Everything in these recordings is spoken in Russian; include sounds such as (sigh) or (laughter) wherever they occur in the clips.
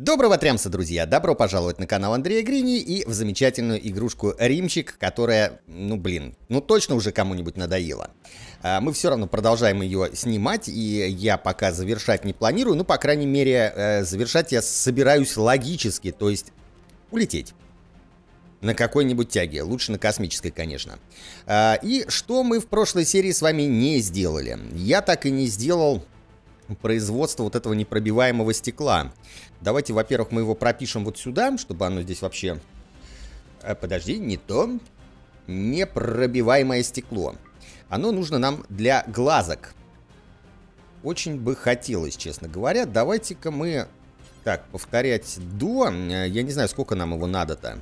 Доброго трямса, друзья! Добро пожаловать на канал Андрея Грини и в замечательную игрушку Римчик, которая, ну блин, ну точно уже кому-нибудь надоела. А, мы все равно продолжаем ее снимать, и я пока завершать не планирую, ну, по крайней мере, э, завершать я собираюсь логически, то есть улететь на какой-нибудь тяге, лучше на космической, конечно. А, и что мы в прошлой серии с вами не сделали? Я так и не сделал производство вот этого непробиваемого стекла. Давайте, во-первых, мы его пропишем вот сюда, чтобы оно здесь вообще... А, подожди, не то. Непробиваемое стекло. Оно нужно нам для глазок. Очень бы хотелось, честно говоря. Давайте-ка мы... Так, повторять до. Я не знаю, сколько нам его надо-то.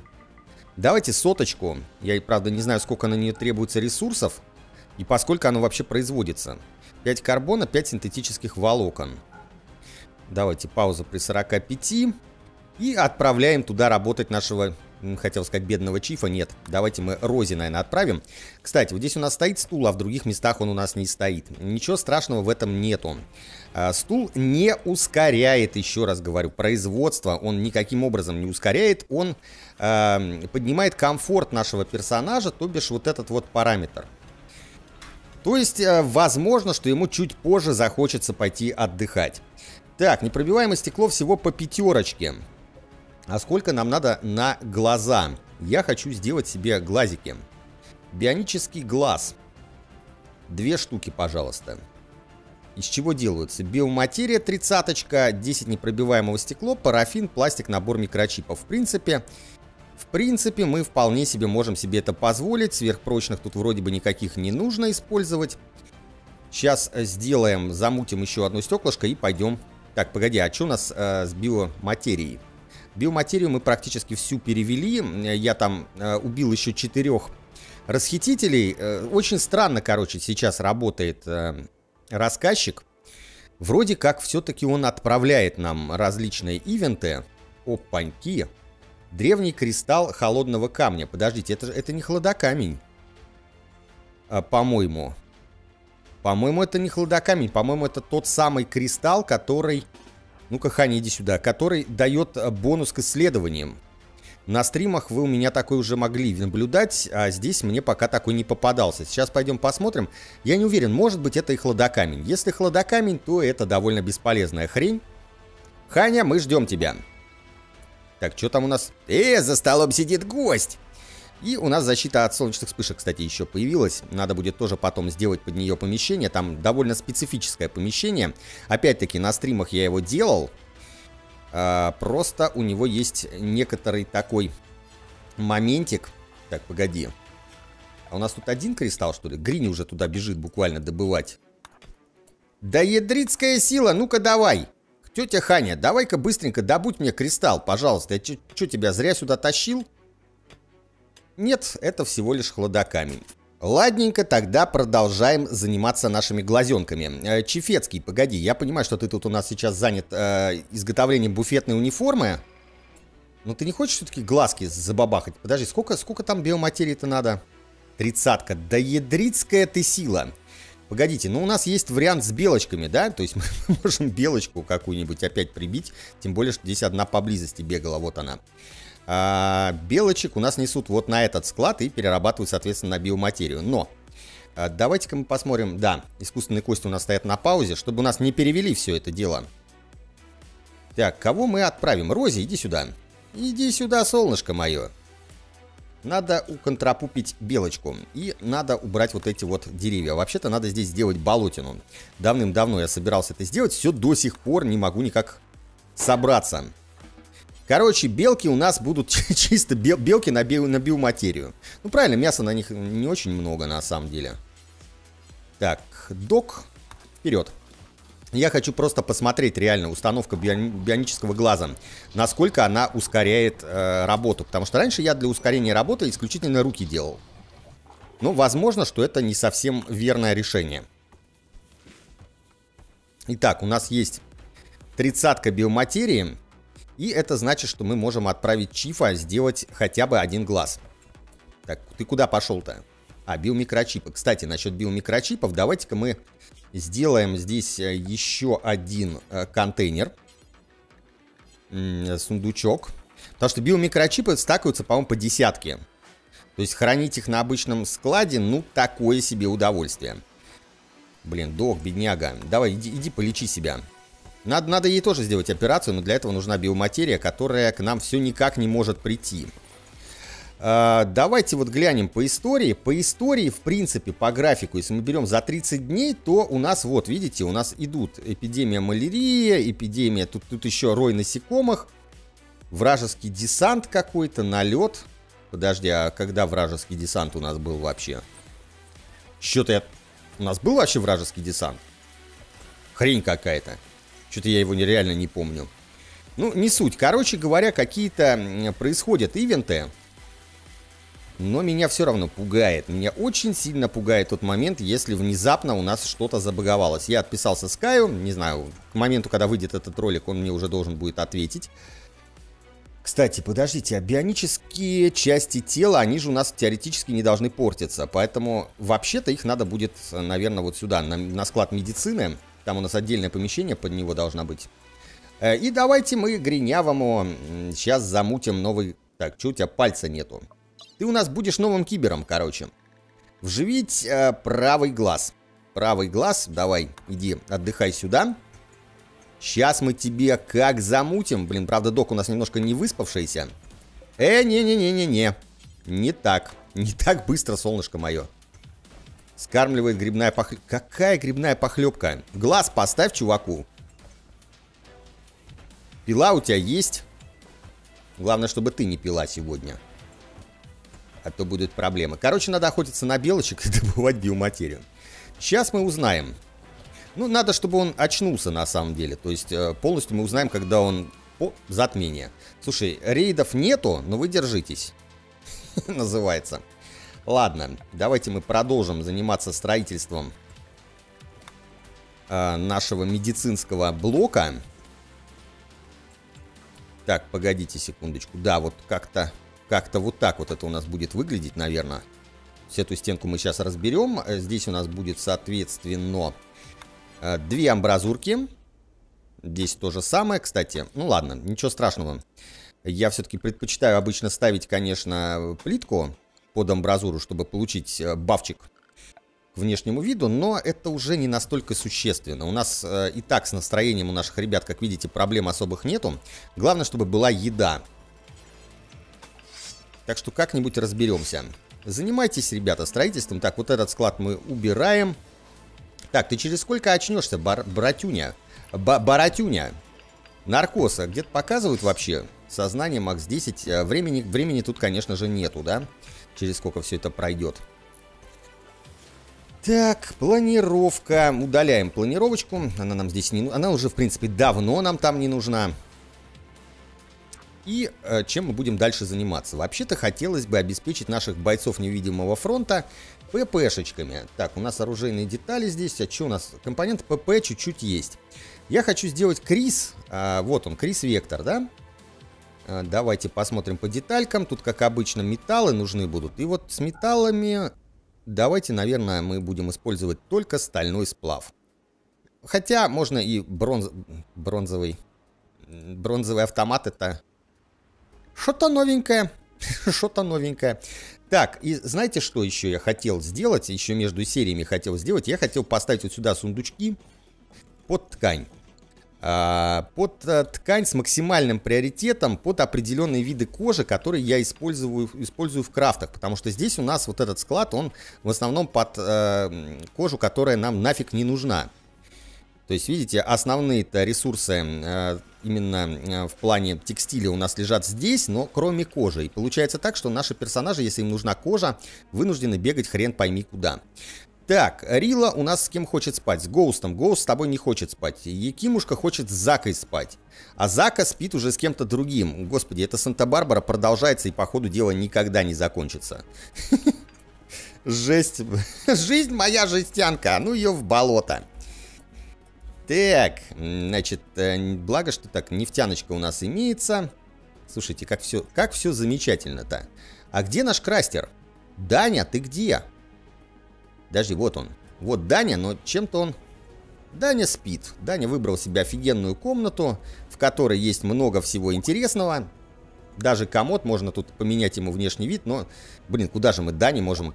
Давайте соточку. Я, правда, не знаю, сколько на нее требуется ресурсов. И поскольку оно вообще производится. 5 карбона, 5 синтетических волокон. Давайте пауза при 45. И отправляем туда работать нашего, хотел сказать, бедного чифа. Нет, давайте мы Рози, наверное, отправим. Кстати, вот здесь у нас стоит стул, а в других местах он у нас не стоит. Ничего страшного в этом нету. А, стул не ускоряет, еще раз говорю, производство. Он никаким образом не ускоряет. Он э, поднимает комфорт нашего персонажа, то бишь вот этот вот параметр. То есть, э, возможно, что ему чуть позже захочется пойти отдыхать. Так, непробиваемое стекло всего по пятерочке. А сколько нам надо на глаза? Я хочу сделать себе глазики. Бионический глаз. Две штуки, пожалуйста. Из чего делаются? Биоматерия, тридцаточка, 10 непробиваемого стекло, парафин, пластик, набор микрочипов. В принципе, в принципе, мы вполне себе можем себе это позволить. Сверхпрочных тут вроде бы никаких не нужно использовать. Сейчас сделаем, замутим еще одно стеклышко и пойдем так, погоди, а что у нас э, с биоматерией? Биоматерию мы практически всю перевели. Я там э, убил еще четырех расхитителей. Э, очень странно, короче, сейчас работает э, рассказчик. Вроде как все-таки он отправляет нам различные ивенты. Опаньки. Древний кристалл холодного камня. Подождите, это, это не хладокамень. А, по-моему. По-моему, это не хладокамень, по-моему, это тот самый кристалл, который... Ну-ка, Ханя, иди сюда. Который дает э, бонус к исследованиям. На стримах вы у меня такой уже могли наблюдать, а здесь мне пока такой не попадался. Сейчас пойдем посмотрим. Я не уверен, может быть это и хладокамень. Если хладокамень, то это довольно бесполезная хрень. Ханя, мы ждем тебя. Так, что там у нас? Э, за столом сидит гость! И у нас защита от солнечных вспышек, кстати, еще появилась. Надо будет тоже потом сделать под нее помещение. Там довольно специфическое помещение. Опять-таки, на стримах я его делал. А, просто у него есть некоторый такой моментик. Так, погоди. А у нас тут один кристалл, что ли? Грини уже туда бежит буквально добывать. Да ядрицкая сила, ну-ка давай. Тетя Ханя, давай-ка быстренько добудь мне кристалл, пожалуйста. Я что, тебя зря сюда тащил? Нет, это всего лишь хладокамень. Ладненько, тогда продолжаем заниматься нашими глазенками. Э, Чефецкий, погоди, я понимаю, что ты тут у нас сейчас занят э, изготовлением буфетной униформы. Но ты не хочешь все-таки глазки забабахать? Подожди, сколько, сколько там биоматерии-то надо? Тридцатка. Да ядрицкая ты сила. Погодите, ну у нас есть вариант с белочками, да? То есть (laughs) мы можем белочку какую-нибудь опять прибить. Тем более, что здесь одна поблизости бегала, вот она. А, белочек у нас несут вот на этот склад и перерабатывают, соответственно, на биоматерию. Но а, давайте-ка мы посмотрим. Да, искусственные кости у нас стоят на паузе, чтобы у нас не перевели все это дело. Так, кого мы отправим? Рози, иди сюда. Иди сюда, солнышко мое. Надо уконтрапупить белочку. И надо убрать вот эти вот деревья. Вообще-то надо здесь сделать болотину. Давным-давно я собирался это сделать. Все до сих пор не могу никак собраться. Короче, белки у нас будут (laughs) чисто бел, белки на, био, на биоматерию. Ну, правильно, мяса на них не очень много, на самом деле. Так, док, вперед. Я хочу просто посмотреть реально установка бионического глаза, насколько она ускоряет э, работу. Потому что раньше я для ускорения работы исключительно руки делал. Ну, возможно, что это не совсем верное решение. Итак, у нас есть тридцатка биоматерии. И это значит, что мы можем отправить Чифа сделать хотя бы один глаз. Так, ты куда пошел-то? А, биомикрочипы. Кстати, насчет биомикрочипов, давайте-ка мы сделаем здесь э, еще один э, контейнер. сундучок. Потому что биомикрочипы стакаются, по-моему, по десятке. То есть хранить их на обычном складе, ну, такое себе удовольствие. Блин, док, бедняга. Давай, иди, иди полечи себя. Надо, надо ей тоже сделать операцию, но для этого нужна биоматерия, которая к нам все никак не может прийти. А, давайте вот глянем по истории. По истории, в принципе, по графику, если мы берем за 30 дней, то у нас, вот, видите, у нас идут эпидемия малярии, эпидемия, тут, тут еще рой насекомых, вражеский десант какой-то, налет. Подожди, а когда вражеский десант у нас был вообще? Что-то я... У нас был вообще вражеский десант? Хрень какая-то. Что-то я его нереально не помню. Ну, не суть. Короче говоря, какие-то происходят ивенты, но меня все равно пугает. Меня очень сильно пугает тот момент, если внезапно у нас что-то забаговалось. Я отписался Скаю, не знаю, к моменту, когда выйдет этот ролик, он мне уже должен будет ответить. Кстати, подождите, а бионические части тела, они же у нас теоретически не должны портиться, поэтому вообще-то их надо будет, наверное, вот сюда, на, на склад медицины. Там у нас отдельное помещение под него должно быть. Э, и давайте мы Гринявому сейчас замутим новый... Так, что у тебя пальца нету? Ты у нас будешь новым кибером, короче. Вживить э, правый глаз. Правый глаз, давай, иди, отдыхай сюда. Сейчас мы тебе как замутим. Блин, правда, док у нас немножко не выспавшийся. Э, не-не-не-не-не. Не так. Не так быстро, солнышко мое. Скармливает грибная похлебка. Какая грибная похлебка? Глаз поставь чуваку. Пила у тебя есть? Главное, чтобы ты не пила сегодня а то будут проблемы. Короче, надо охотиться на белочек (laughs) и добывать биоматерию. Сейчас мы узнаем. Ну, надо, чтобы он очнулся на самом деле. То есть э, полностью мы узнаем, когда он... О, затмение. Слушай, рейдов нету, но вы держитесь. (laughs) Называется. Ладно, давайте мы продолжим заниматься строительством э, нашего медицинского блока. Так, погодите секундочку. Да, вот как-то как-то вот так вот это у нас будет выглядеть, наверное. Всю эту стенку мы сейчас разберем. Здесь у нас будет, соответственно, э, две амбразурки. Здесь то же самое, кстати. Ну ладно, ничего страшного. Я все-таки предпочитаю обычно ставить, конечно, плитку под амбразуру, чтобы получить э, бафчик к внешнему виду, но это уже не настолько существенно. У нас э, и так с настроением у наших ребят, как видите, проблем особых нету. Главное, чтобы была еда. Так что как-нибудь разберемся. Занимайтесь, ребята, строительством. Так, вот этот склад мы убираем. Так, ты через сколько очнешься, бар братюня? Ба баратюня. Наркоса. Где-то показывают вообще? Сознание макс 10. Э, времени, времени тут, конечно же, нету, да? Через сколько все это пройдет. Так, планировка. Удаляем планировочку. Она нам здесь не... Она уже, в принципе, давно нам там не нужна. И э, чем мы будем дальше заниматься? Вообще-то хотелось бы обеспечить наших бойцов невидимого фронта ППшечками. Так, у нас оружейные детали здесь. А что у нас? Компонент ПП чуть-чуть есть. Я хочу сделать Крис. А, вот он, Крис Вектор, да? А, давайте посмотрим по деталькам. Тут, как обычно, металлы нужны будут. И вот с металлами... Давайте, наверное, мы будем использовать только стальной сплав. Хотя можно и бронз... бронзовый... Бронзовый автомат это что-то новенькое. (laughs) Что-то новенькое. Так, и знаете, что еще я хотел сделать? Еще между сериями хотел сделать. Я хотел поставить вот сюда сундучки под ткань. А, под а, ткань с максимальным приоритетом под определенные виды кожи, которые я использую, использую в крафтах. Потому что здесь у нас вот этот склад, он в основном под а, кожу, которая нам нафиг не нужна. То есть, видите, основные-то ресурсы э, именно э, в плане текстиля у нас лежат здесь, но кроме кожи. И получается так, что наши персонажи, если им нужна кожа, вынуждены бегать хрен пойми куда. Так, Рила у нас с кем хочет спать? С Гоустом. Гоуст с тобой не хочет спать. Якимушка хочет с Закой спать. А Зака спит уже с кем-то другим. Господи, это Санта-Барбара продолжается и по ходу дела никогда не закончится. (laughs) Жесть. (laughs) Жизнь моя жестянка. Ну ее в болото. Так, значит, э, благо, что так, нефтяночка у нас имеется. Слушайте, как все, как все замечательно-то. А где наш крастер? Даня, ты где? Даже вот он. Вот Даня, но чем-то он Даня спит. Даня выбрал себе офигенную комнату, в которой есть много всего интересного. Даже комод, можно тут поменять ему внешний вид, но, блин, куда же мы Дани можем...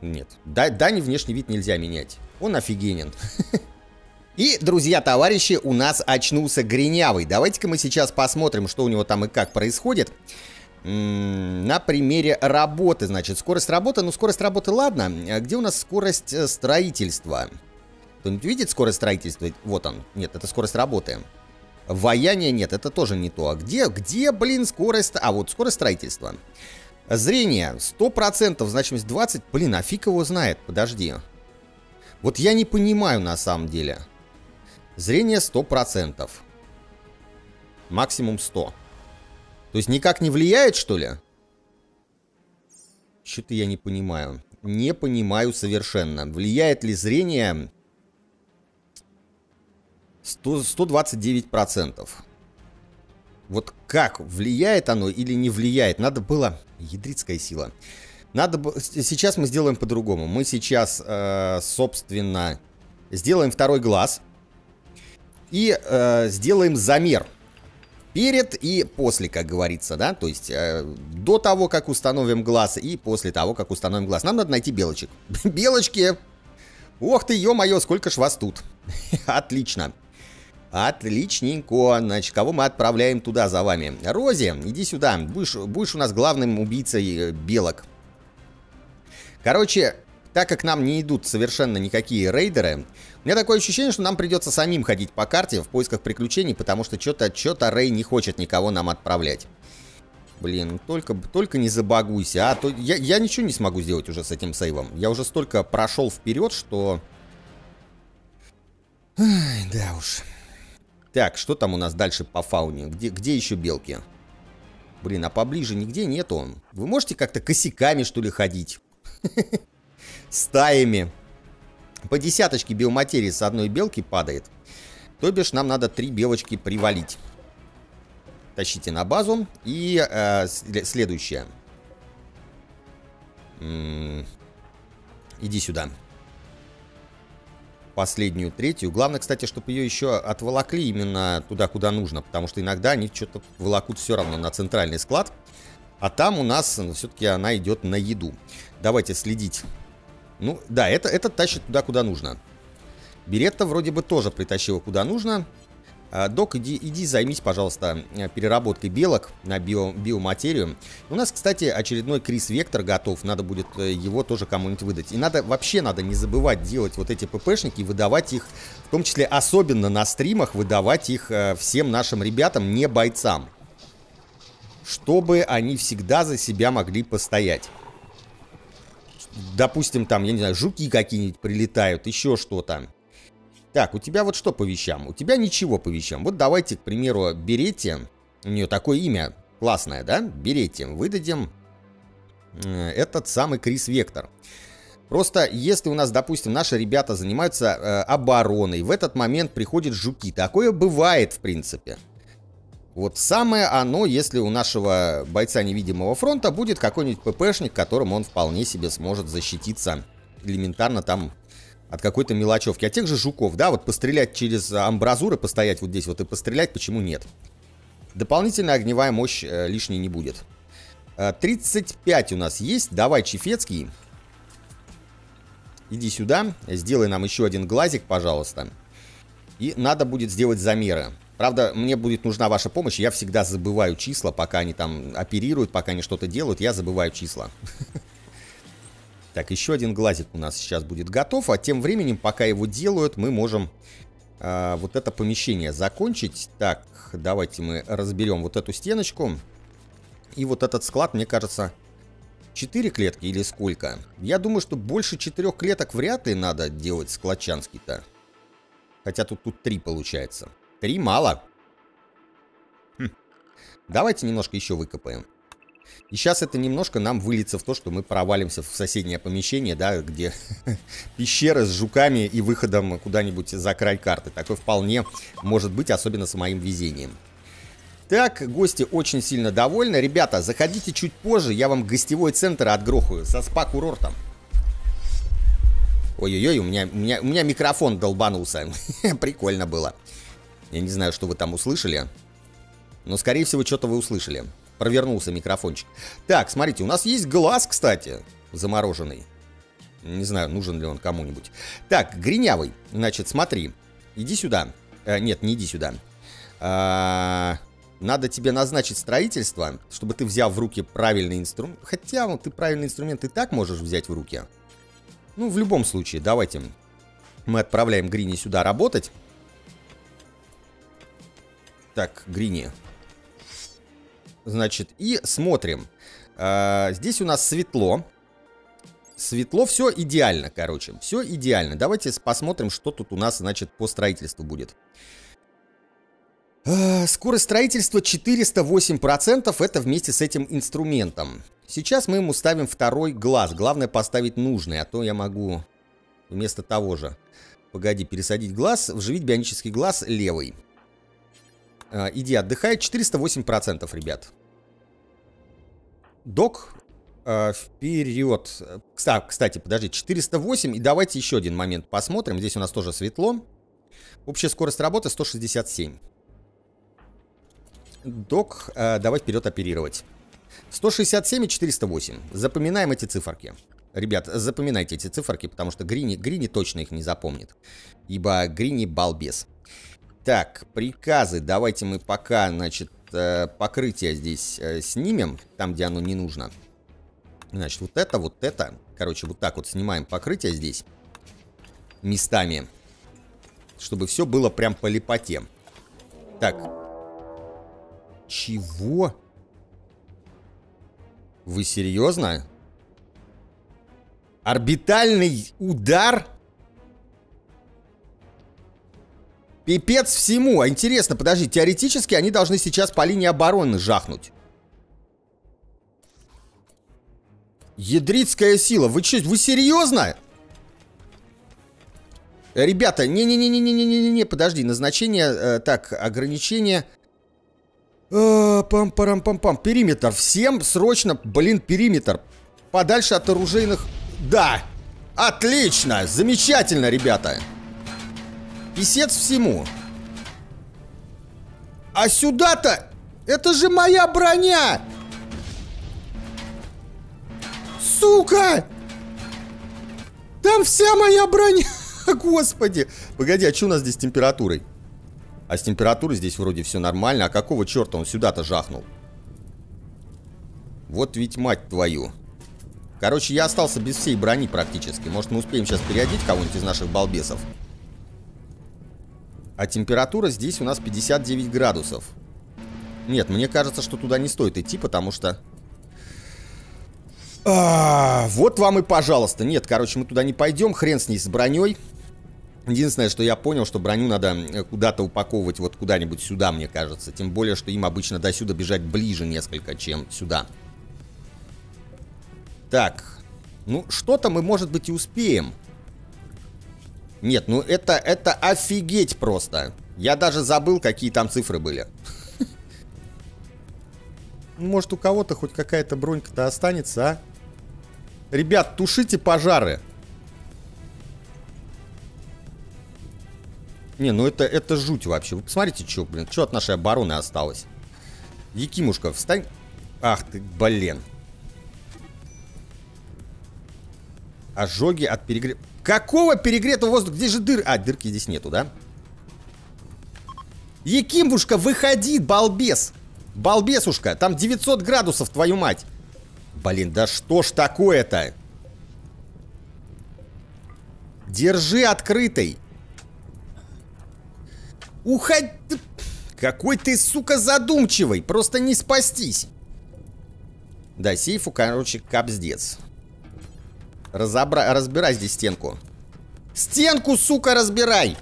Нет, да, Дани внешний вид нельзя менять. Он офигенен. (laughs) И, друзья, товарищи, у нас очнулся Гринявый. Давайте-ка мы сейчас посмотрим, что у него там и как происходит. На примере работы, значит, скорость работы. Ну, скорость работы, ладно. А где у нас скорость э, строительства? Кто-нибудь видит скорость строительства? Вот он. Нет, это скорость работы. Ваяние нет, это тоже не то. А где, где, блин, скорость... А, вот скорость строительства. Зрение 100%, значимость 20. Блин, а фиг его знает, подожди. Вот я не понимаю на самом деле. Зрение 100%. Максимум 100. То есть никак не влияет, что ли? Что-то я не понимаю. Не понимаю совершенно. Влияет ли зрение 100, 129%? Вот как, влияет оно или не влияет? Надо было... Ядрицкая сила. Надо бы... Сейчас мы сделаем по-другому. Мы сейчас, э, собственно, сделаем второй глаз. И э, сделаем замер перед и после, как говорится, да, то есть э, до того, как установим глаз и после того, как установим глаз. Нам надо найти белочек. (laughs) Белочки! Ох ты, ё-моё, сколько ж вас тут. (laughs) Отлично. Отличненько. Значит, кого мы отправляем туда за вами? Рози, иди сюда. Будешь, будешь у нас главным убийцей э, белок. Короче, так как нам не идут совершенно никакие рейдеры, у меня такое ощущение, что нам придется самим ходить по карте в поисках приключений, потому что что-то что Рей не хочет никого нам отправлять. Блин, только, только не забагуйся, а то я, я ничего не смогу сделать уже с этим сейвом. Я уже столько прошел вперед, что... Ай, да уж. Так, что там у нас дальше по фауне? Где, где еще белки? Блин, а поближе нигде нету. Вы можете как-то косяками, что ли, ходить? (laughs) Стаями. По десяточке биоматерии с одной белки падает. То бишь нам надо три белочки привалить. Тащите на базу. И э, следующее. М -м иди сюда. Последнюю, третью. Главное, кстати, чтобы ее еще отволокли именно туда, куда нужно. Потому что иногда они что-то волокут все равно на центральный склад. А там у нас ну, все-таки она идет на еду. Давайте следить ну, да, это, это тащит туда, куда нужно. Беретта вроде бы тоже притащила куда нужно. А, док, иди, иди займись, пожалуйста, переработкой белок на био, биоматерию. У нас, кстати, очередной Крис Вектор готов. Надо будет э, его тоже кому-нибудь выдать. И надо, вообще надо не забывать делать вот эти ППшники, выдавать их, в том числе особенно на стримах, выдавать их э, всем нашим ребятам, не бойцам. Чтобы они всегда за себя могли постоять допустим, там, я не знаю, жуки какие-нибудь прилетают, еще что-то. Так, у тебя вот что по вещам? У тебя ничего по вещам. Вот давайте, к примеру, берете, у нее такое имя классное, да? Берете, выдадим э, этот самый Крис Вектор. Просто если у нас, допустим, наши ребята занимаются э, обороной, в этот момент приходят жуки. Такое бывает, в принципе. Вот самое оно, если у нашего бойца невидимого фронта будет какой-нибудь ППшник, которым он вполне себе сможет защититься элементарно там от какой-то мелочевки. А тех же жуков, да, вот пострелять через амбразуры, постоять вот здесь вот и пострелять, почему нет? Дополнительная огневая мощь э, лишней не будет. 35 э, у нас есть. Давай, Чефецкий. Иди сюда. Сделай нам еще один глазик, пожалуйста. И надо будет сделать замеры. Правда, мне будет нужна ваша помощь, я всегда забываю числа, пока они там оперируют, пока они что-то делают, я забываю числа. (laughs) Так, еще один глазик у нас сейчас будет готов, а тем временем, пока его делают, мы можем э, вот это помещение закончить. Так, давайте мы разберем вот эту стеночку. И вот этот склад, мне кажется, 4 клетки или сколько? Я думаю, что больше 4 клеток вряд ли надо делать складчанский-то. Хотя тут, тут 3 получается. Три мало. Хм. Давайте немножко еще выкопаем. И сейчас это немножко нам выльется в то, что мы провалимся в соседнее помещение, да, где (laughs) пещеры с жуками и выходом куда-нибудь за край карты. Такое вполне может быть, особенно с моим везением. Так, гости очень сильно довольны. Ребята, заходите чуть позже, я вам гостевой центр отгрохаю со спа-курортом. Ой-ой-ой, у меня, у, меня, у меня микрофон долбанулся. (laughs) Прикольно было. Я не знаю, что вы там услышали. Но, скорее всего, что-то вы услышали. Провернулся микрофончик. Так, смотрите, у нас есть глаз, кстати, замороженный. Не знаю, нужен ли он кому-нибудь. Так, Гринявый, значит, смотри. Иди сюда. Э, нет, не иди сюда. А, надо тебе назначить строительство, чтобы ты взял в руки правильный инструмент. Хотя, ну, ты правильный инструмент и так можешь взять в руки. Ну, в любом случае, давайте мы отправляем Грини сюда работать. Так, Грини. Значит, и смотрим. А, здесь у нас светло. Светло, все идеально, короче. Все идеально. Давайте посмотрим, что тут у нас, значит, по строительству будет. А, скорость строительства 408%. Это вместе с этим инструментом. Сейчас мы ему ставим второй глаз. Главное поставить нужный, а то я могу вместо того же. Погоди, пересадить глаз, вживить бионический глаз левый. А, иди отдыхай. 408%, ребят. Док, э, вперед. Кстати, подожди, 408. И давайте еще один момент посмотрим. Здесь у нас тоже светло. Общая скорость работы 167. Док, э, давай вперед оперировать. 167 и 408. Запоминаем эти циферки. Ребят, запоминайте эти циферки, потому что Грини, Грини точно их не запомнит. Ибо Грини балбес. Так, приказы. Давайте мы пока, значит, э, покрытие здесь э, снимем, там, где оно не нужно. Значит, вот это, вот это. Короче, вот так вот снимаем покрытие здесь. Местами. Чтобы все было прям по липоте. Так. Чего? Вы серьезно? Орбитальный удар? Пипец всему. А интересно, подожди, теоретически они должны сейчас по линии обороны жахнуть. Ядрицкая сила. Вы что, вы серьезно? Ребята, не-не-не-не-не-не-не, подожди, назначение, э, так, ограничение... Э, пам-парам-пам-пам, периметр, всем срочно, блин, периметр, подальше от оружейных... Да, отлично, замечательно, ребята. Писец всему. А сюда-то... Это же моя броня! Сука! Там вся моя броня! (laughs) Господи! Погоди, а что у нас здесь с температурой? А с температурой здесь вроде все нормально. А какого черта он сюда-то жахнул? Вот ведь мать твою. Короче, я остался без всей брони практически. Может, мы успеем сейчас переодеть кого-нибудь из наших балбесов? А температура здесь у нас 59 градусов. Нет, мне кажется, что туда не стоит идти, потому что... А, вот вам и пожалуйста. Нет, короче, мы туда не пойдем. Хрен с ней с броней. Единственное, что я понял, что броню надо куда-то упаковывать вот куда-нибудь сюда, мне кажется. Тем более, что им обычно до сюда бежать ближе несколько, чем сюда. Так. Ну, что-то мы, может быть, и успеем. Нет, ну это, это офигеть просто. Я даже забыл, какие там цифры были. Ну, может, у кого-то хоть какая-то бронька-то останется, а? Ребят, тушите пожары. Не, ну это, это жуть вообще. Вы посмотрите, что, блин, что от нашей обороны осталось. Якимушка, встань. Ах ты, блин. Ожоги от перегрева. Какого перегретого воздуха? Где же дыр? А, дырки здесь нету, да? Якимушка, выходи, балбес! Балбесушка, там 900 градусов, твою мать! Блин, да что ж такое-то? Держи открытой. Уходи. Какой ты, сука, задумчивый. Просто не спастись. Да, сейфу, короче, капздец. Разобра... Разбирай здесь стенку. Стенку, сука, разбирай!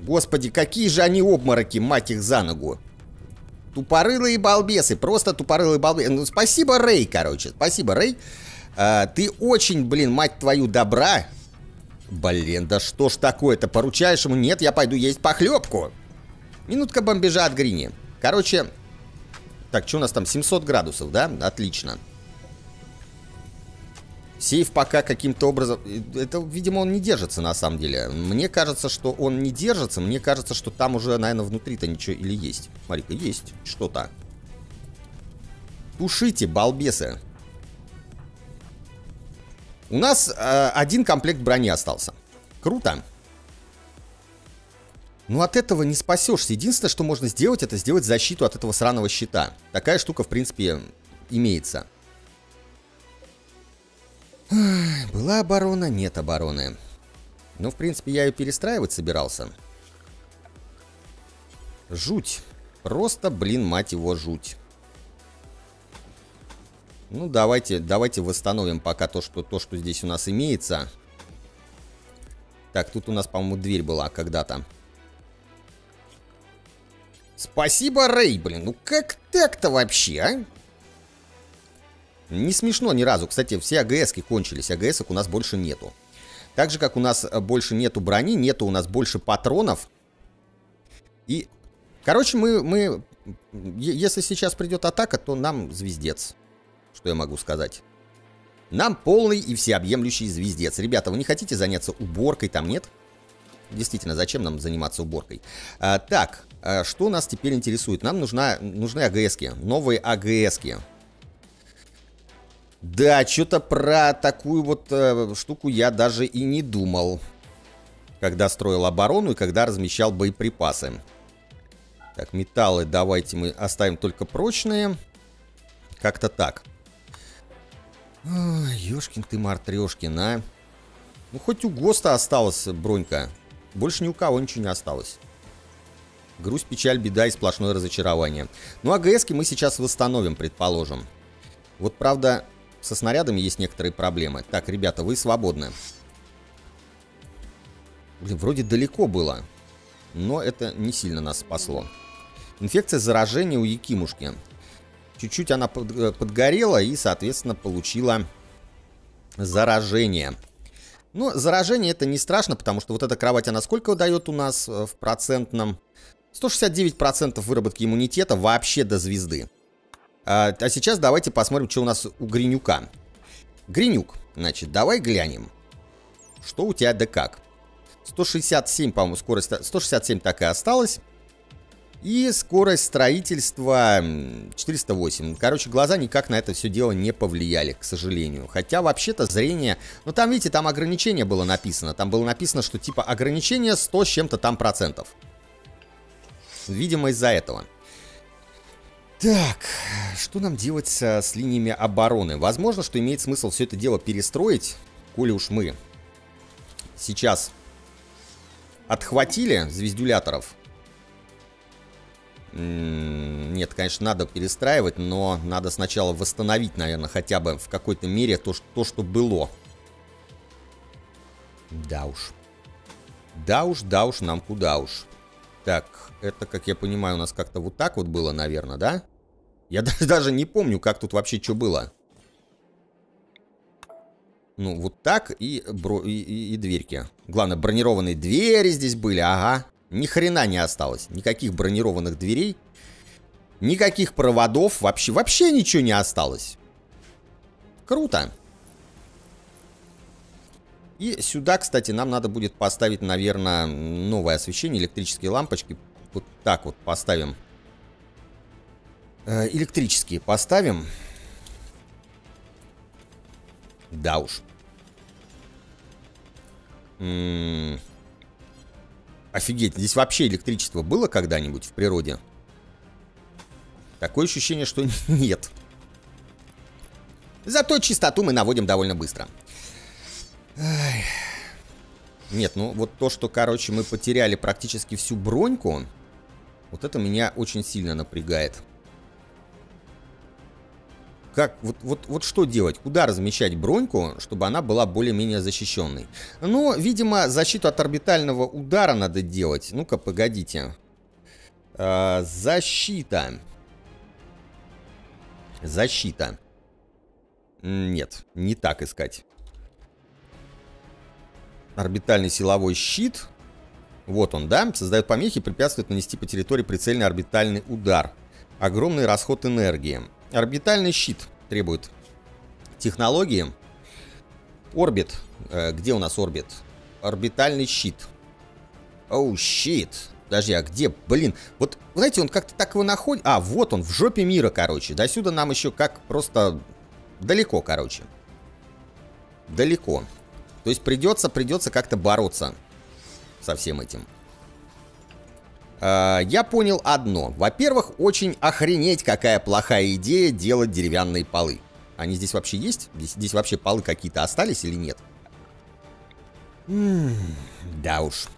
Господи, какие же они обмороки, мать их за ногу. Тупорылые балбесы, просто тупорылые балбесы. Ну, спасибо, Рэй, короче. Спасибо, Рэй. А, ты очень, блин, мать твою, добра. Блин, да что ж такое-то? Поручаешь ему? Нет, я пойду есть похлебку. Минутка бомбежа от Грини. Короче, так, что у нас там? 700 градусов, да? Отлично. Сейф пока каким-то образом... Это, видимо, он не держится на самом деле. Мне кажется, что он не держится. Мне кажется, что там уже, наверное, внутри-то ничего или есть. Смотри-ка, есть что-то. Тушите, балбесы. У нас э, один комплект брони остался. Круто. Ну, от этого не спасешься. Единственное, что можно сделать, это сделать защиту от этого сраного щита. Такая штука, в принципе, имеется. Была оборона, нет обороны. Ну, в принципе, я ее перестраивать собирался. Жуть. Просто, блин, мать его, жуть. Ну, давайте, давайте восстановим пока то, что, то, что здесь у нас имеется. Так, тут у нас, по-моему, дверь была когда-то. Спасибо, Рэй, блин. Ну как так-то вообще, а? Не смешно ни разу. Кстати, все АГСки кончились. АГСок у нас больше нету. Так же, как у нас э, больше нету брони, нету у нас больше патронов. И, короче, мы, мы... Если сейчас придет атака, то нам звездец. Что я могу сказать? Нам полный и всеобъемлющий звездец. Ребята, вы не хотите заняться уборкой там, нет? Действительно, зачем нам заниматься уборкой? А, так, а что нас теперь интересует? Нам нужна, нужны АГСки, новые АГСки. Да, что-то про такую вот э, штуку я даже и не думал. Когда строил оборону и когда размещал боеприпасы. Так, металлы давайте мы оставим только прочные. Как-то так. Ёшкин ты, Мартрешкин, а. Ну, хоть у ГОСТа осталась бронька. Больше ни у кого ничего не осталось. Грусть, печаль, беда и сплошное разочарование. Ну, АГСки мы сейчас восстановим, предположим. Вот, правда, со снарядами есть некоторые проблемы. Так, ребята, вы свободны. Блин, вроде далеко было. Но это не сильно нас спасло. Инфекция заражения у Якимушки. Чуть-чуть она э, подгорела и, соответственно, получила заражение. Ну, заражение это не страшно, потому что вот эта кровать, она сколько дает у нас э, в процентном? 169% выработки иммунитета вообще до звезды. А, а сейчас давайте посмотрим, что у нас у Гринюка. Гринюк, значит, давай глянем. Что у тебя да как? 167, по-моему, скорость... 167 так и осталось. И скорость строительства 408. Короче, глаза никак на это все дело не повлияли, к сожалению. Хотя, вообще-то, зрение... Ну, там, видите, там ограничение было написано. Там было написано, что типа ограничение 100 с чем-то там процентов. Видимо, из-за этого. Так, что нам делать с, с линиями обороны? Возможно, что имеет смысл все это дело перестроить, коли уж мы сейчас отхватили звездюляторов нет, конечно, надо перестраивать, но надо сначала восстановить, наверное, хотя бы в какой-то мере то, то, что было. Да уж. Да уж, да уж, нам куда уж. Так, это, как я понимаю, у нас как-то вот так вот было, наверное, да? Я (laughs) даже не помню, как тут вообще что было. Ну, вот так и, бро и, и, и дверьки. Главное, бронированные двери здесь были, ага. Ни хрена не осталось. Никаких бронированных дверей. Никаких проводов. Вообще, вообще ничего не осталось. Круто. И сюда, кстати, нам надо будет поставить, наверное, новое освещение, электрические лампочки. Вот так вот поставим. Э, электрические поставим. Да уж. Офигеть, здесь вообще электричество было когда-нибудь в природе? Такое ощущение, что (laughs) нет. Зато чистоту мы наводим довольно быстро. Нет, ну вот то, что, короче, мы потеряли практически всю броньку, вот это меня очень сильно напрягает. Как, вот, вот, вот что делать? Куда размещать броньку, чтобы она была более-менее защищенной? Ну, видимо, защиту от орбитального удара надо делать. Ну-ка, погодите. А, защита. Защита. Нет, не так искать. Орбитальный силовой щит. Вот он, да? Создает помехи, препятствует нанести по территории прицельный орбитальный удар. Огромный расход энергии. Орбитальный щит требует технологии. Орбит. Э, где у нас орбит? Орбитальный щит. Оу, oh, щит. Подожди, а где? Блин, вот, знаете, он как-то так его находит. А, вот он, в жопе мира, короче. До сюда нам еще как просто далеко, короче. Далеко. То есть придется, придется как-то бороться со всем этим. А, я понял одно. Во-первых, очень охренеть, какая плохая идея делать деревянные полы. Они здесь вообще есть? Здесь, здесь вообще полы какие-то остались или нет? Да уж.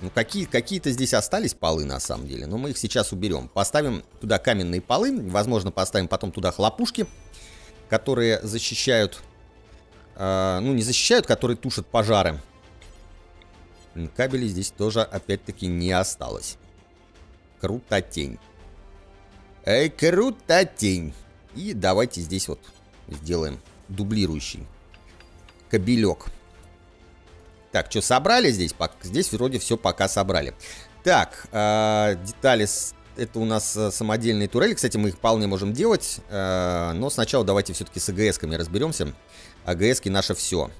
Ну, какие, какие-то здесь остались полы, на самом деле. Но мы их сейчас уберем. Поставим туда каменные полы. Возможно, поставим потом туда хлопушки, которые защищают... Э, ну, не защищают, которые тушат пожары. Кабелей здесь тоже, опять-таки, не осталось. Крутотень. Эй, крутотень. И давайте здесь вот сделаем дублирующий кабелек. Так, что, собрали здесь? Здесь вроде все пока собрали. Так, э, детали... Это у нас э, самодельные турели. Кстати, мы их вполне можем делать. Э, но сначала давайте все-таки с АГС-ками разберемся. АГС-ки наше все.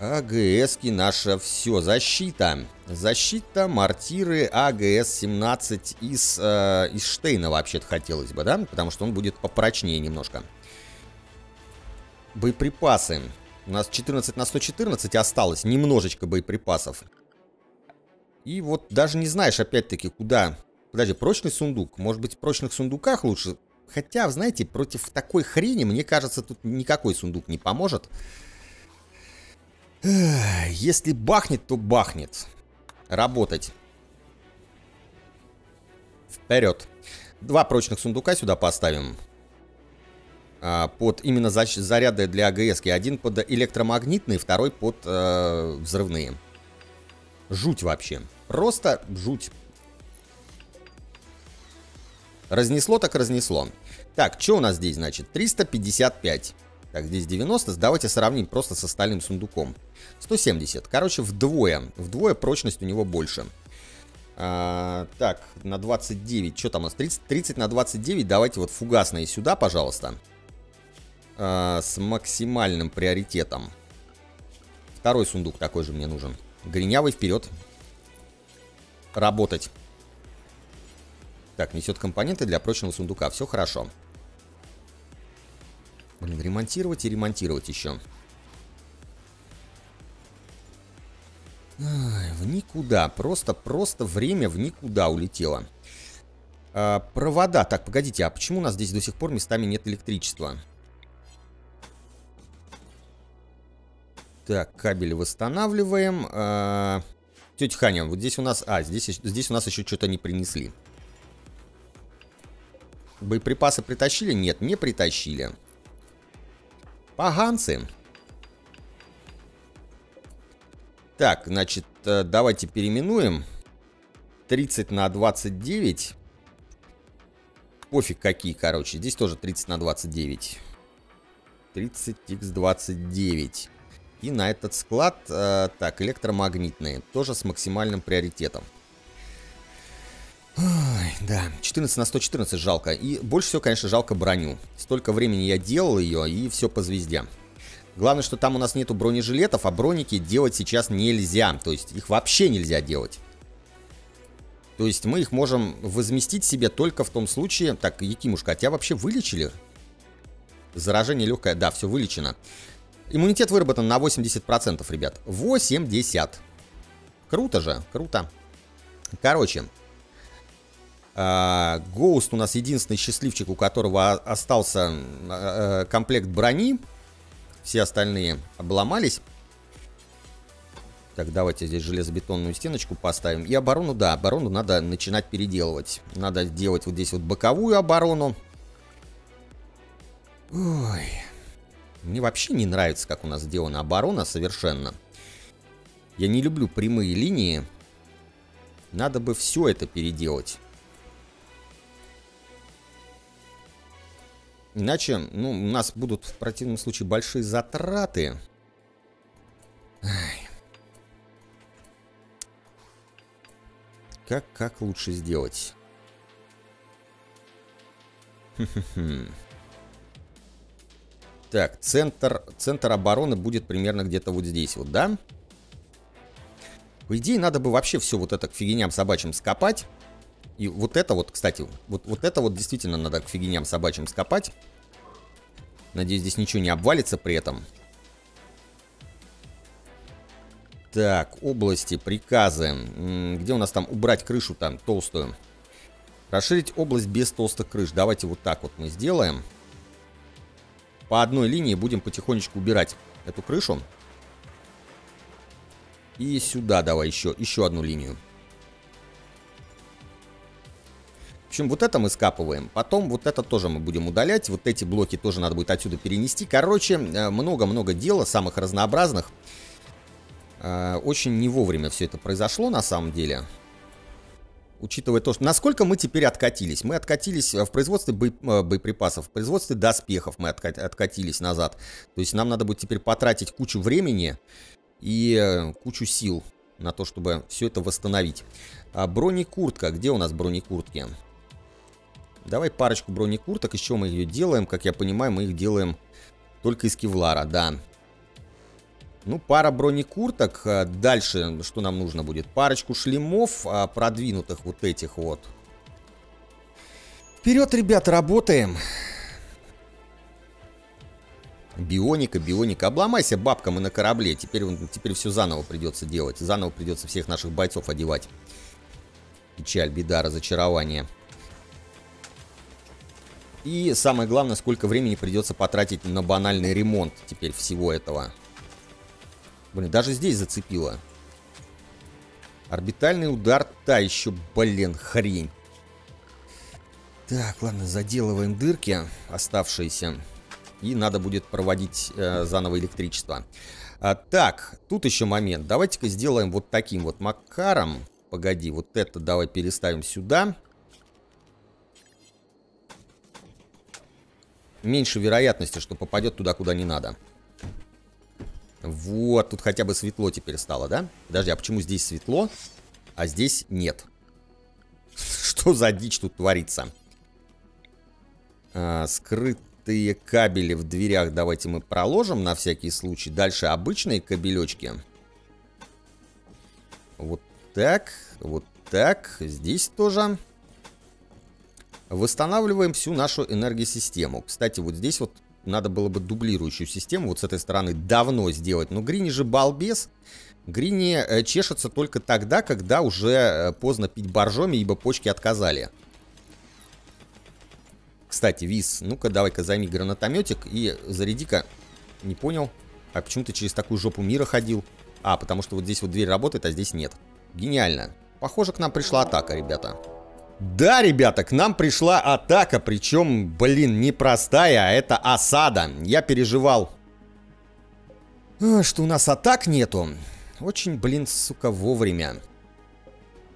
АГС-ки наше все. Защита. Защита, мортиры, АГС-17 из, э, из Штейна вообще-то хотелось бы, да? Потому что он будет попрочнее немножко. Боеприпасы. У нас 14 на 114 осталось. Немножечко боеприпасов. И вот даже не знаешь, опять-таки, куда... Подожди, прочный сундук. Может быть, в прочных сундуках лучше? Хотя, знаете, против такой хрени, мне кажется, тут никакой сундук не поможет. Если бахнет, то бахнет. Работать. Вперед. Два прочных сундука сюда поставим. А, под именно заряды для АГС. Один под электромагнитные, второй под э, взрывные. Жуть вообще. Просто жуть. Разнесло так разнесло. Так, что у нас здесь, значит? 355. Так, здесь 90. Давайте сравним просто с остальным сундуком. 170. Короче, вдвое. Вдвое прочность у него больше. А, так, на 29. Что там у нас? 30, 30 на 29. Давайте вот фугасные сюда, пожалуйста. А, с максимальным приоритетом. Второй сундук такой же мне нужен. Гринявый вперед. Работать. Так, несет компоненты для прочного сундука. Все хорошо. Блин, ремонтировать и ремонтировать еще. Ай, в никуда. Просто, просто время в никуда улетело. А, провода. Так, погодите, а почему у нас здесь до сих пор местами нет электричества? Так, кабель восстанавливаем. А, тетя Ханя, вот здесь у нас... А, здесь, здесь у нас еще что-то не принесли. Боеприпасы притащили? Нет, не притащили. Поганцы. Так, значит, э, давайте переименуем. 30 на 29. Пофиг какие, короче. Здесь тоже 30 на 29. 30x29. И на этот склад, э, так, электромагнитные. Тоже с максимальным приоритетом. Ой, да, 14 на 114 жалко. И больше всего, конечно, жалко броню. Столько времени я делал ее, и все по звезде. Главное, что там у нас нету бронежилетов, а броники делать сейчас нельзя. То есть их вообще нельзя делать. То есть мы их можем возместить себе только в том случае... Так, Якимушка, а тебя вообще вылечили? Заражение легкое, да, все вылечено. Иммунитет выработан на 80%, ребят. 80. Круто же, круто. Короче, Гоуст у нас единственный счастливчик, у которого остался э, комплект брони. Все остальные обломались. Так, давайте здесь железобетонную стеночку поставим. И оборону, да, оборону надо начинать переделывать. Надо делать вот здесь вот боковую оборону. Ой. Мне вообще не нравится, как у нас сделана оборона совершенно. Я не люблю прямые линии. Надо бы все это переделать. Иначе, ну, у нас будут в противном случае большие затраты. Как, как лучше сделать? Так, центр, центр обороны будет примерно где-то вот здесь вот, да? По идее, надо бы вообще все вот это к фигиням собачьим скопать. И вот это вот, кстати, вот, вот это вот действительно надо к фигиням собачьим скопать. Надеюсь, здесь ничего не обвалится при этом. Так, области, приказы. Где у нас там убрать крышу там толстую? Расширить область без толстых крыш. Давайте вот так вот мы сделаем. По одной линии будем потихонечку убирать эту крышу. И сюда давай еще, еще одну линию. Общем, вот это мы скапываем. Потом вот это тоже мы будем удалять. Вот эти блоки тоже надо будет отсюда перенести. Короче, э, много-много дела, самых разнообразных. Э, очень не вовремя все это произошло на самом деле. Учитывая то, что насколько мы теперь откатились. Мы откатились в производстве бо... Э, боеприпасов, в производстве доспехов мы откатились назад. То есть нам надо будет теперь потратить кучу времени и кучу сил на то, чтобы все это восстановить. А бронекуртка. Где у нас бронекуртки? Давай парочку бронекурток. Еще мы ее делаем. Как я понимаю, мы их делаем только из кевлара, да. Ну, пара бронекурток. А дальше что нам нужно будет? Парочку шлемов, а, продвинутых вот этих вот. Вперед, ребят, работаем. Бионика, бионика. Обломайся, бабка, мы на корабле. Теперь, теперь все заново придется делать. Заново придется всех наших бойцов одевать. Печаль, беда, разочарование. И самое главное, сколько времени придется потратить на банальный ремонт теперь всего этого. Блин, даже здесь зацепило. Орбитальный удар, та еще, блин, хрень. Так, ладно, заделываем дырки оставшиеся. И надо будет проводить э, заново электричество. А, так, тут еще момент. Давайте-ка сделаем вот таким вот макаром. Погоди, вот это давай переставим сюда. Меньше вероятности, что попадет туда, куда не надо. Вот, тут хотя бы светло теперь стало, да? Подожди, а почему здесь светло, а здесь нет? (laughs) Что за дичь тут творится? А, скрытые кабели в дверях давайте мы проложим на всякий случай. Дальше обычные кабелечки. Вот так, вот так. Здесь тоже. Восстанавливаем всю нашу энергосистему. Кстати, вот здесь вот надо было бы дублирующую систему вот с этой стороны давно сделать. Но Грини же балбес. Грини э, чешется только тогда, когда уже э, поздно пить боржоми, ибо почки отказали. Кстати, Виз, ну-ка давай-ка займи гранатометик и заряди-ка. Не понял. А почему ты через такую жопу мира ходил? А, потому что вот здесь вот дверь работает, а здесь нет. Гениально. Похоже, к нам пришла атака, ребята. Да, ребята, к нам пришла атака, причем, блин, непростая, а это осада. Я переживал, а, что у нас атак нету. Очень, блин, сука, вовремя.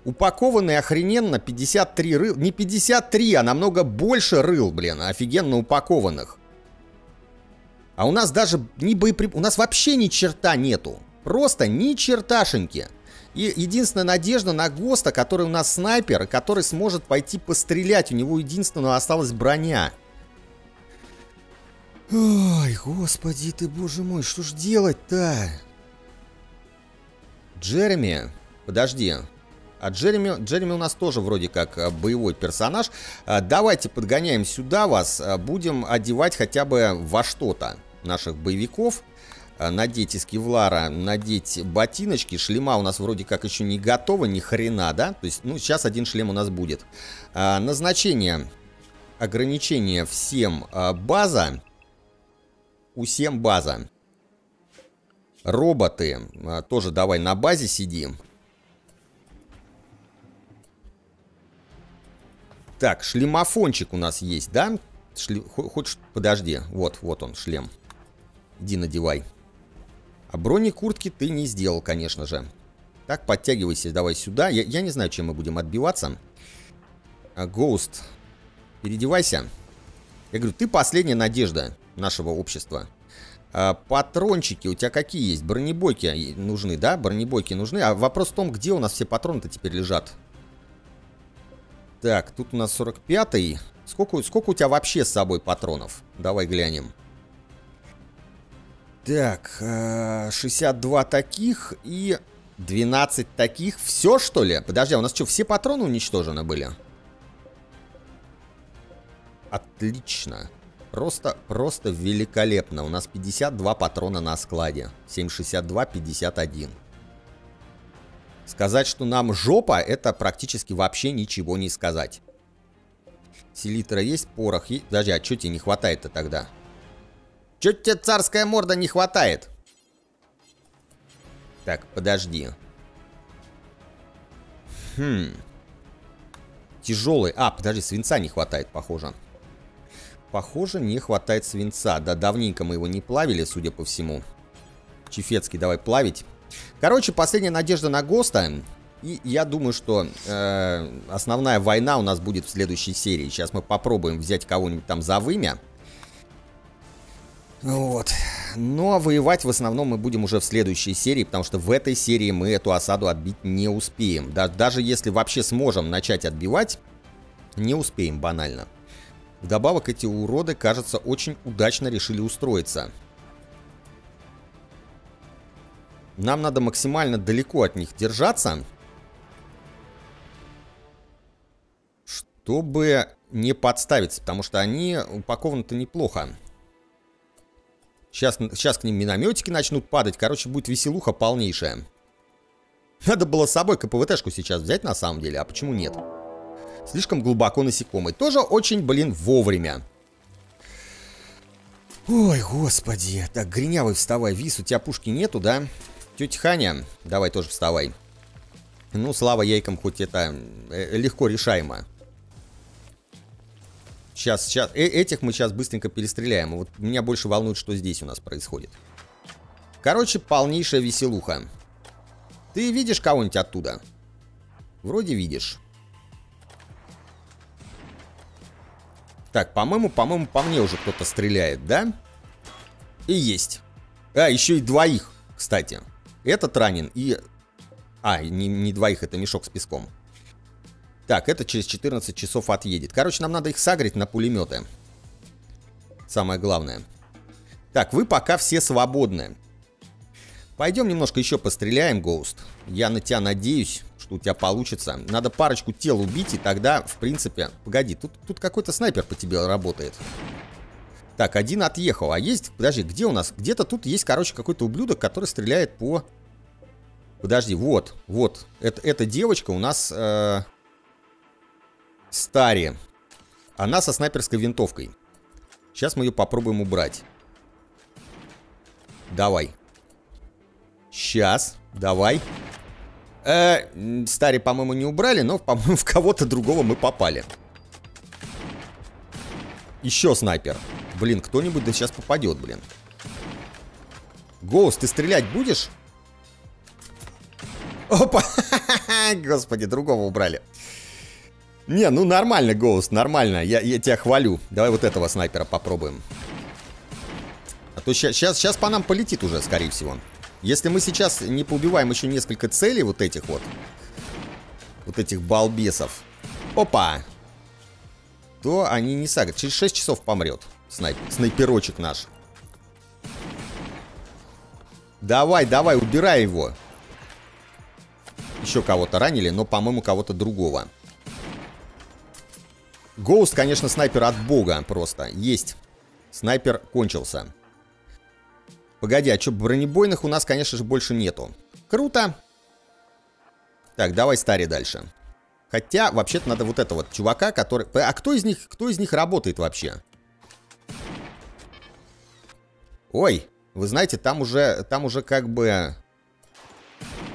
Упакованный охрененно 53 рыл. Не 53, а намного больше рыл, блин, офигенно упакованных. А у нас даже не боеприп... У нас вообще ни черта нету. Просто ни черташеньки. И единственная надежда на ГОСТа, который у нас снайпер, который сможет пойти пострелять. У него единственного осталась броня. Ой, господи ты, боже мой, что ж делать-то? Джереми, подожди. А Джереми, Джереми у нас тоже вроде как а, боевой персонаж. А, давайте подгоняем сюда вас. А, будем одевать хотя бы во что-то наших боевиков. Э, надеть из кевлара, надеть ботиночки. Шлема у нас вроде как еще не готово, ни хрена, да? То есть, ну, сейчас один шлем у нас будет. А, назначение, ограничение всем а, база. У всем база. Роботы, а, тоже давай на базе сидим. Так, шлемофончик у нас есть, да? Шле... Хочешь, подожди, вот, вот он, шлем. Иди надевай. А бронекуртки ты не сделал, конечно же. Так, подтягивайся давай сюда. Я, я не знаю, чем мы будем отбиваться. А, Гоуст, переодевайся. Я говорю, ты последняя надежда нашего общества. А, патрончики у тебя какие есть? Бронебойки нужны, да? Бронебойки нужны. А вопрос в том, где у нас все патроны-то теперь лежат. Так, тут у нас 45-й. Сколько, сколько у тебя вообще с собой патронов? Давай глянем. Так, 62 таких и 12 таких. Все, что ли? Подожди, а у нас что, все патроны уничтожены были? Отлично. Просто, просто великолепно. У нас 52 патрона на складе. 7,62, 51. Сказать, что нам жопа, это практически вообще ничего не сказать. Селитра есть, порох есть. Подожди, а что тебе не хватает-то тогда? Чё тебе царская морда не хватает? Так, подожди. Хм. Тяжелый. А, подожди, свинца не хватает, похоже. Похоже, не хватает свинца. Да давненько мы его не плавили, судя по всему. Чефецкий, давай плавить. Короче, последняя надежда на ГОСТа. И я думаю, что э, основная война у нас будет в следующей серии. Сейчас мы попробуем взять кого-нибудь там за вымя. Вот. Но воевать в основном мы будем уже в следующей серии, потому что в этой серии мы эту осаду отбить не успеем. Да, даже если вообще сможем начать отбивать, не успеем банально. Вдобавок эти уроды, кажется, очень удачно решили устроиться. Нам надо максимально далеко от них держаться, чтобы не подставиться, потому что они упакованы-то неплохо. Сейчас, сейчас к ним минометики начнут падать, короче, будет веселуха полнейшая. Надо было с собой КПВТшку сейчас взять на самом деле, а почему нет? Слишком глубоко насекомый. Тоже очень, блин, вовремя. Ой, господи. Так, Гринявый, вставай. Вис, у тебя пушки нету, да? Тетя Ханя, давай тоже вставай. Ну, слава яйкам, хоть это э, легко решаемо. Сейчас, сейчас. Э этих мы сейчас быстренько перестреляем. Вот меня больше волнует, что здесь у нас происходит. Короче, полнейшая веселуха. Ты видишь кого-нибудь оттуда? Вроде видишь. Так, по-моему, по-моему, по мне уже кто-то стреляет, да? И есть. А, еще и двоих, кстати. Этот ранен и... А, не, не двоих, это мешок с песком. Так, это через 14 часов отъедет. Короче, нам надо их сагрить на пулеметы. Самое главное. Так, вы пока все свободны. Пойдем немножко еще постреляем, Гоуст. Я на тебя надеюсь что у тебя получится. Надо парочку тел убить, и тогда, в принципе... Погоди, тут, тут какой-то снайпер по тебе работает. Так, один отъехал. А есть... Подожди, где у нас? Где-то тут есть, короче, какой-то ублюдок, который стреляет по... Подожди, вот, вот. Это, эта девочка у нас... Э... Старе. Она со снайперской винтовкой. Сейчас мы ее попробуем убрать. Давай. Сейчас. Давай. Э, Стари, по-моему, не убрали, но, по-моему, (laughs) в кого-то другого мы попали. Еще снайпер. Блин, кто-нибудь да сейчас попадет, блин. Гоус, ты стрелять будешь? Опа! (laughs) Господи, другого убрали. Не, ну нормально, Гоус, нормально. Я, я тебя хвалю. Давай вот этого снайпера попробуем. А то сейчас, сейчас по нам полетит уже, скорее всего. Если мы сейчас не поубиваем еще несколько целей вот этих вот, вот этих балбесов, опа, то они не сагат. Через 6 часов помрет снайп, снайперочек наш. Давай, давай, убирай его. Еще кого-то ранили, но, по-моему, кого-то другого. Гоуст, конечно, снайпер от бога просто. Есть. Снайпер кончился. Погоди, а что, бронебойных у нас, конечно же, больше нету. Круто. Так, давай старе дальше. Хотя, вообще-то, надо вот этого вот чувака, который... А кто из них, кто из них работает вообще? Ой, вы знаете, там уже, там уже как бы...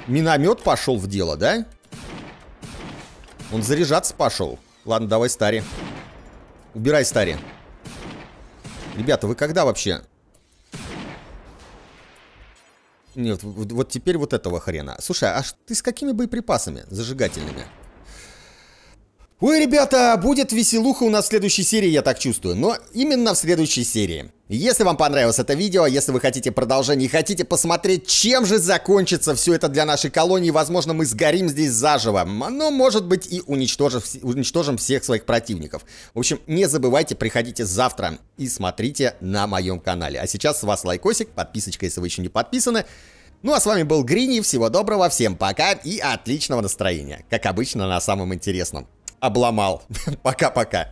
Миномет пошел в дело, да? Он заряжаться пошел. Ладно, давай старе. Убирай старе. Ребята, вы когда вообще нет, вот теперь вот этого хрена. Слушай, а ты с какими боеприпасами зажигательными? Ой, ребята, будет веселуха у нас в следующей серии, я так чувствую. Но именно в следующей серии. Если вам понравилось это видео, если вы хотите продолжение и хотите посмотреть, чем же закончится все это для нашей колонии, возможно, мы сгорим здесь заживо. Но, может быть, и уничтожим, уничтожим всех своих противников. В общем, не забывайте, приходите завтра и смотрите на моем канале. А сейчас с вас лайкосик, подписочка, если вы еще не подписаны. Ну а с вами был Грини, всего доброго, всем пока и отличного настроения. Как обычно, на самом интересном обломал. (laughs) Пока-пока.